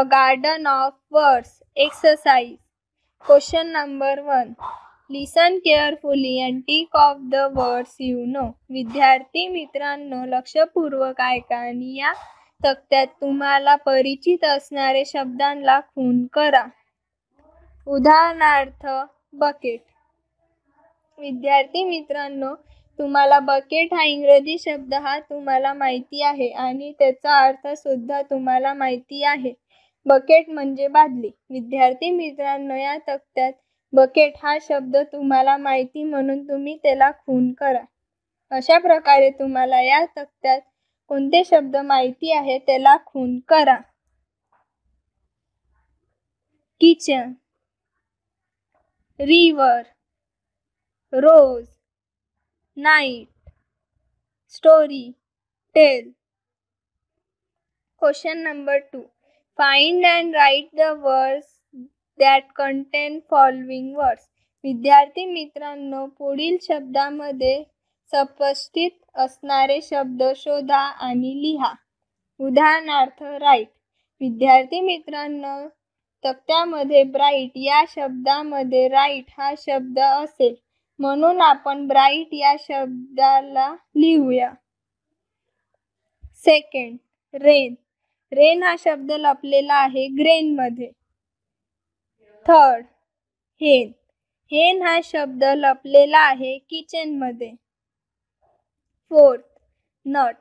A garden of words exercise question number one listen carefully and tick off the words you know विद्यार्थी मित्रांनो लक्षपूर्वक ऐका आणि या तक्त्यात तुम्हाला परिचित असणारे शब्दांना खून करा. उदाहरणार्थ बकेट विद्यार्थी मित्रांनो तुम्हाला बकेट हा इंग्रजी शब्द हा तुम्हाला माहिती आहे आणि त्याचा अर्थ सुद्धा तुम्हाला माहिती आहे. बकेट म्हणजे बादली. विद्यार्थी मित्रांनो या तक्त्यात बकेट हा शब्द तुम्हाला माहिती म्हणून तुम्ही त्याला खून करा. अशा प्रकारे तुम्हाला या तक्त्यात कोणते शब्द माहिती आहे त्याला खून करा. Kitchen river rose night story tell. Question number two. Find and write the words that contain following words विद्यार्थी मित्रांनो पुढील शब्दामध्ये सपष्टित असणारे शब्द शोधा आणि लिहा. उदाहरणार्थ राईट विद्यार्थी मित्रांनो तक्त्यामध्ये ब्राईट या शब्दामध्ये राईट हा शब्द असेल. म्हणून आपण ब्राईट या शब्दाला लिहूया. सेकंड रेन रेन हा शब्द लपलेला आहे ग्रेन मध्ये. थर्ड हेन. हेन हा शब्द लपलेला आहे किचनमध्ये. Fourth nut.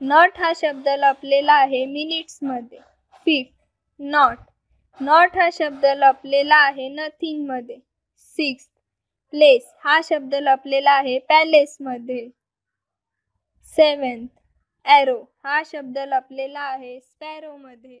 नट हा शब्द लपलेला आहे मिनिट्समध्ये. Fifth not. नॉट हा शब्द लपलेला आहे नथिंगमध्ये. Six place. हा शब्द लपलेला आहे पॅलेस मध्ये. सेवन्थ ॲरो हा शब्द लपलेला आहे. स्पॅरो मध्ये.